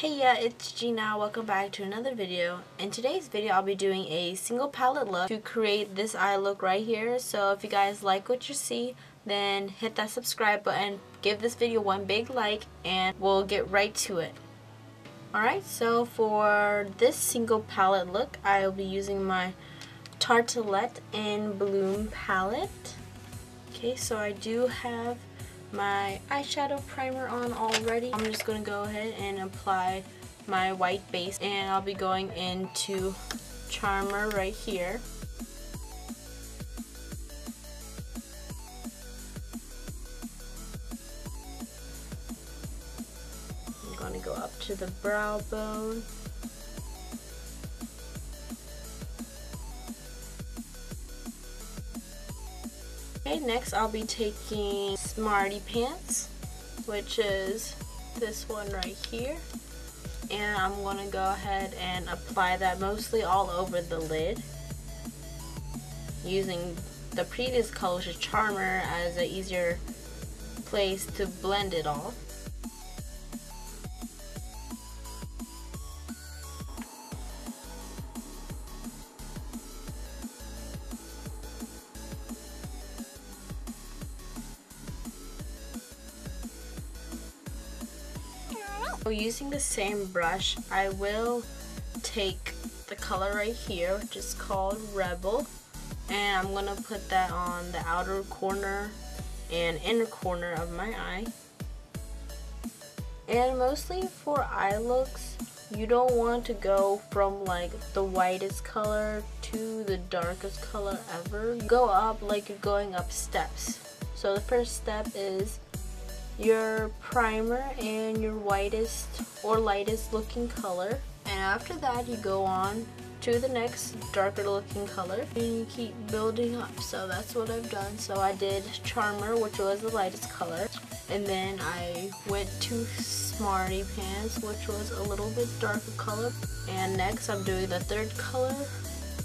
Hey yeah, it's Ginna. Welcome back to another video. In today's video, I'll be doing a single palette look to create this eye look right here. So if you guys like what you see, then hit that subscribe button, give this video one big like, and we'll get right to it. Alright, so for this single palette look, I'll be using my Tartelette in Bloom palette. Okay, so I do have my eyeshadow primer on already. I'm just going to go ahead and apply my white base and I'll be going into Charmer right here. I'm going to go up to the brow bone. Okay, next I'll be taking Smarty Pants, which is this one right here. And I'm going to go ahead and apply that mostly all over the lid. Using the previous color, Charmer, as an easier place to blend it all. So using the same brush, I will take the color right here, which is called Rebel, and I'm to put that on the outer corner and inner corner of my eye. And mostly for eye looks, you don't want to go from like the whitest color to the darkest color ever. Go up like you're going up steps. So the first step is your primer and your whitest or lightest looking color. And after that you go on to the next darker looking color. And you keep building up. So that's what I've done. So I did Charmer which was the lightest color. And then I went to Smarty Pants which was a little bit darker color. And next I'm doing the third color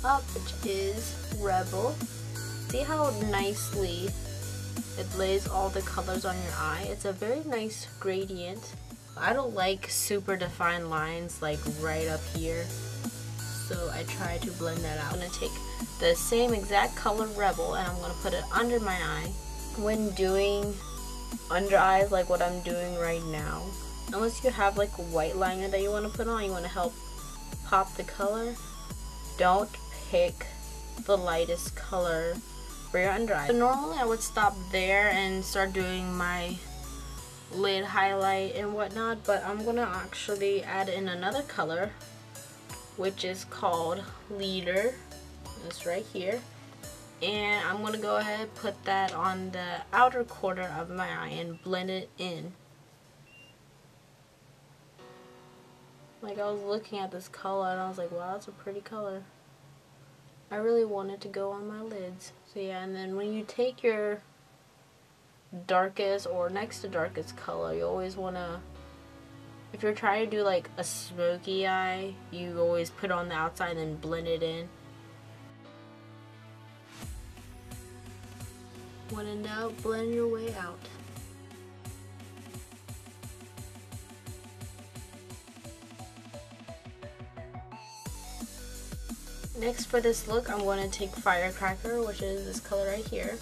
up which is Rebel. See how nicely it lays all the colors on your eye. It's a very nice gradient. I don't like super defined lines like right up here. So I try to blend that out. I'm to take the same exact color Rebel and I'm to put it under my eye. When doing under eyes like what I'm doing right now, unless you have like a white liner that you want to put on, you want to help pop the color, don't pick the lightest color under eye. So normally I would stop there and start doing my lid highlight and whatnot, but I'm to actually add in another color, which is called Leader. It's right here. And I'm to go ahead and put that on the outer corner of my eye and blend it in. Like I was looking at this color and I was like, wow, that's a pretty color. I really wanted to go on my lids. So yeah, and then when you take your darkest or next to darkest color, you always want to, if you're trying to do like a smoky eye, you always put on the outside and then blend it in. When in doubt, blend your way out. Next for this look, I'm going to take Firecracker, which is this color right here.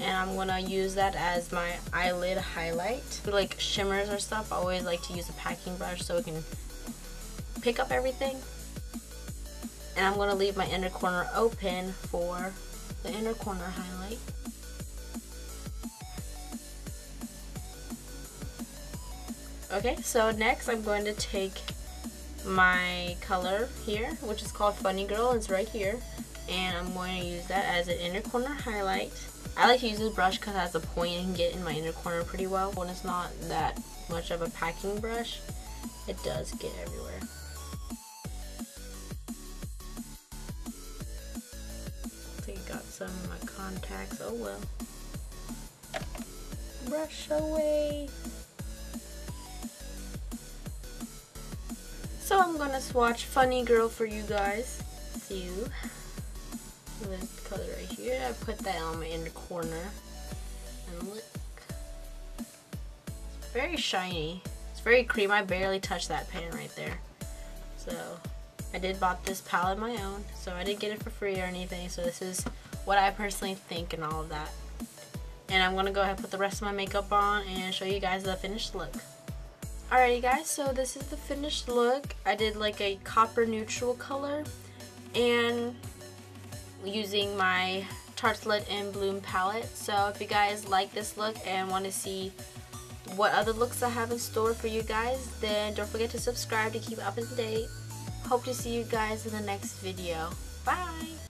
And I'm going to use that as my eyelid highlight. Like shimmers or stuff, I always like to use a packing brush so it can pick up everything. And I'm going to leave my inner corner open for the inner corner highlight. Okay, so next I'm going to take my color here, which is called Funny Girl. It's right here. And I'm going to use that as an inner corner highlight. I like to use this brush because it has a point and can get in my inner corner pretty well. When it's not that much of a packing brush, it does get everywhere. I got some of my contacts. Oh well. Brush away. So I'm gonna swatch Funny Girl for you guys. See you. The color right here. I put that on my inner corner. And look. It's very shiny. It's It's very cream. I barely touched that pan right there. So I did bought this palette my own. So I didn't get it for free or anything. So this is what I personally think and all of that. And I'm going to go ahead and put the rest of my makeup on and show you guys the finished look. Alrighty guys, so this is the finished look. I did like a copper neutral color and using my Tartelette in Bloom palette. So if you guys like this look and want to see what other looks I have in store for you guys, then don't forget to subscribe to keep up to date. Hope to see you guys in the next video. Bye!